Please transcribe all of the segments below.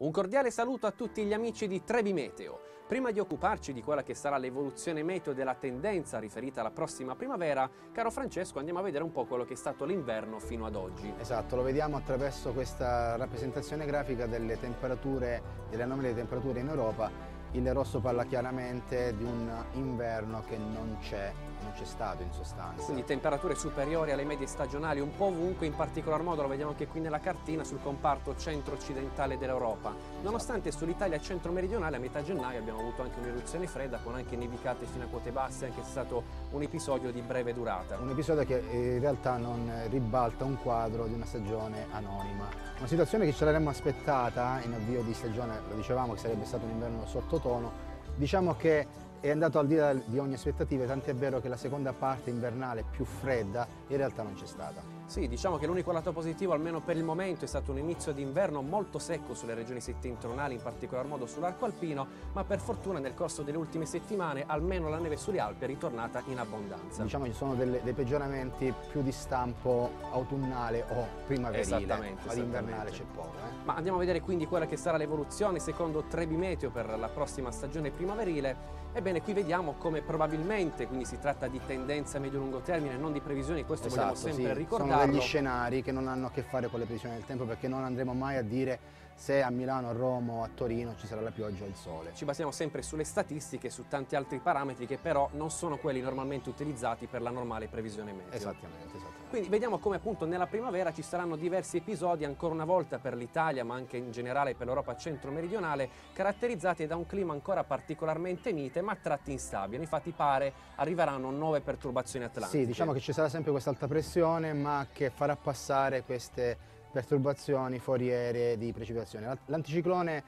Un cordiale saluto a tutti gli amici di Trebi Meteo. Prima di occuparci di quella che sarà l'evoluzione meteo della tendenza riferita alla prossima primavera, caro Francesco, andiamo a vedere un po' quello che è stato l'inverno fino ad oggi. Esatto, lo vediamo attraverso questa rappresentazione grafica delle temperature, delle anomalie temperature in Europa. Il rosso parla chiaramente di un inverno che non c'è non c'è stato in sostanza. Quindi temperature superiori alle medie stagionali un po' ovunque, in particolar modo lo vediamo anche qui nella cartina sul comparto centro-occidentale dell'Europa. Nonostante sull'Italia centro-meridionale a metà gennaio abbiamo avuto anche un'eruzione fredda con anche nevicate fino a quote basse, anche se è stato un episodio di breve durata. Un episodio che in realtà non ribalta un quadro di una stagione anonima. Una situazione che ce l'avemmo aspettata in avvio di stagione, lo dicevamo che sarebbe stato un inverno sottotono, diciamo che è andato al di là di ogni aspettativa, tant'è vero che la seconda parte invernale più fredda in realtà non c'è stata. Sì, diciamo che l'unico lato positivo, almeno per il momento, è stato un inizio d'inverno molto secco sulle regioni settentrionali, in particolar modo sull'arco alpino, ma per fortuna nel corso delle ultime settimane almeno la neve sulle Alpi è ritornata in abbondanza. Diciamo che ci sono delle, dei peggioramenti più di stampo autunnale o primaverile, esattamente, ma di invernale c'è poco. Eh? Ma andiamo a vedere quindi quella che sarà l'evoluzione secondo Trebi Meteo per la prossima stagione primaverile. Ebbene, qui vediamo come probabilmente, quindi si tratta di tendenza a medio-lungo termine, non di previsioni, questo esatto, vogliamo sempre sì. ricordare degli scenari che non hanno a che fare con le previsioni del tempo perché non andremo mai a dire se a Milano, a Roma o a Torino ci sarà la pioggia o il sole. Ci basiamo sempre sulle statistiche e su tanti altri parametri che però non sono quelli normalmente utilizzati per la normale previsione meteo. Esattamente, esattamente. Quindi vediamo come appunto nella primavera ci saranno diversi episodi ancora una volta per l'Italia ma anche in generale per l'Europa centro-meridionale caratterizzati da un clima ancora particolarmente mite ma a tratti instabili. Infatti pare arriveranno nuove perturbazioni atlantiche. Sì, diciamo che ci sarà sempre questa alta pressione ma che farà passare queste perturbazioni foriere di precipitazione. L'anticiclone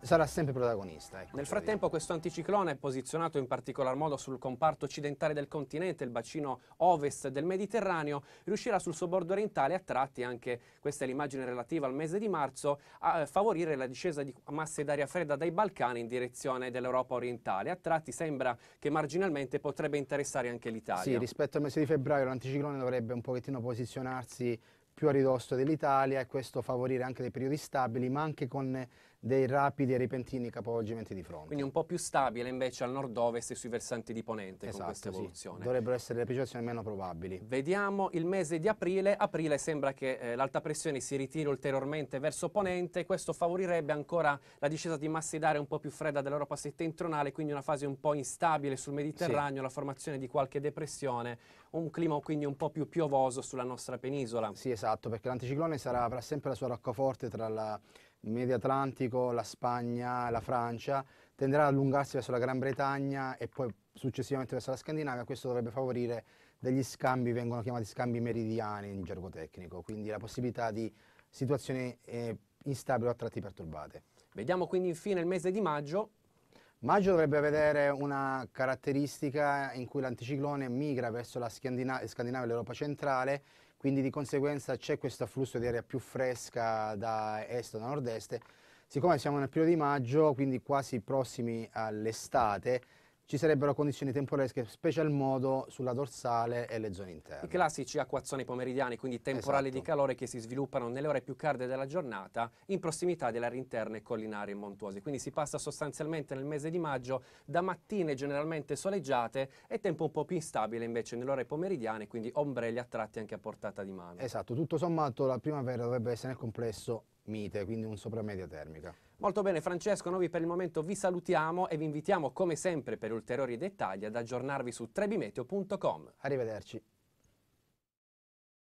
sarà sempre protagonista. Ecco, Nel frattempo questo anticiclone è posizionato in particolar modo sul comparto occidentale del continente, il bacino ovest del Mediterraneo, riuscirà sul suo bordo orientale a tratti, anche questa è l'immagine relativa al mese di marzo, a favorire la discesa di masse d'aria fredda dai Balcani in direzione dell'Europa orientale. A tratti sembra che marginalmente potrebbe interessare anche l'Italia. Sì, rispetto al mese di febbraio l'anticiclone dovrebbe un pochettino posizionarsi più a ridosso dell'Italia e questo favorire anche dei periodi stabili ma anche con dei rapidi e repentini capovolgimenti di fronte. Quindi un po' più stabile invece al nord-ovest e sui versanti di ponente esatto, con questa evoluzione. Sì. Dovrebbero essere le precipitazioni meno probabili. Vediamo il mese di aprile. Aprile sembra che eh, l'alta pressione si ritiri ulteriormente verso ponente, questo favorirebbe ancora la discesa di masse d'aria un po' più fredda dell'Europa settentrionale, quindi una fase un po' instabile sul Mediterraneo, sì. la formazione di qualche depressione, un clima quindi un po' più piovoso sulla nostra penisola. Sì, esatto, perché l'anticiclone sarà, avrà sempre la sua roccaforte tra la il Medio Atlantico, la Spagna, la Francia, tenderà ad allungarsi verso la Gran Bretagna e poi successivamente verso la Scandinavia, questo dovrebbe favorire degli scambi, vengono chiamati scambi meridiani in gergo tecnico, quindi la possibilità di situazioni eh, instabili o a tratti perturbate. Vediamo quindi infine il mese di maggio. Maggio dovrebbe vedere una caratteristica in cui l'anticiclone migra verso la Scandinavia e l'Europa centrale quindi di conseguenza c'è questo afflusso di aria più fresca da est o da nord-est. Siccome siamo nel periodo di maggio, quindi quasi prossimi all'estate, ci sarebbero condizioni temporesche, special modo sulla dorsale e le zone interne. I classici acquazzoni pomeridiani, quindi temporali esatto. di calore che si sviluppano nelle ore più calde della giornata in prossimità delle aree interne collinari e montuose. Quindi si passa sostanzialmente nel mese di maggio da mattine generalmente soleggiate e tempo un po' più instabile invece nelle ore pomeridiane, quindi ombrelli a tratti anche a portata di mano. Esatto, tutto sommato la primavera dovrebbe essere nel complesso mite, quindi un sopramedia termica. Molto bene Francesco, noi per il momento vi salutiamo e vi invitiamo come sempre per ulteriori dettagli ad aggiornarvi su trebimeteo.com. Arrivederci.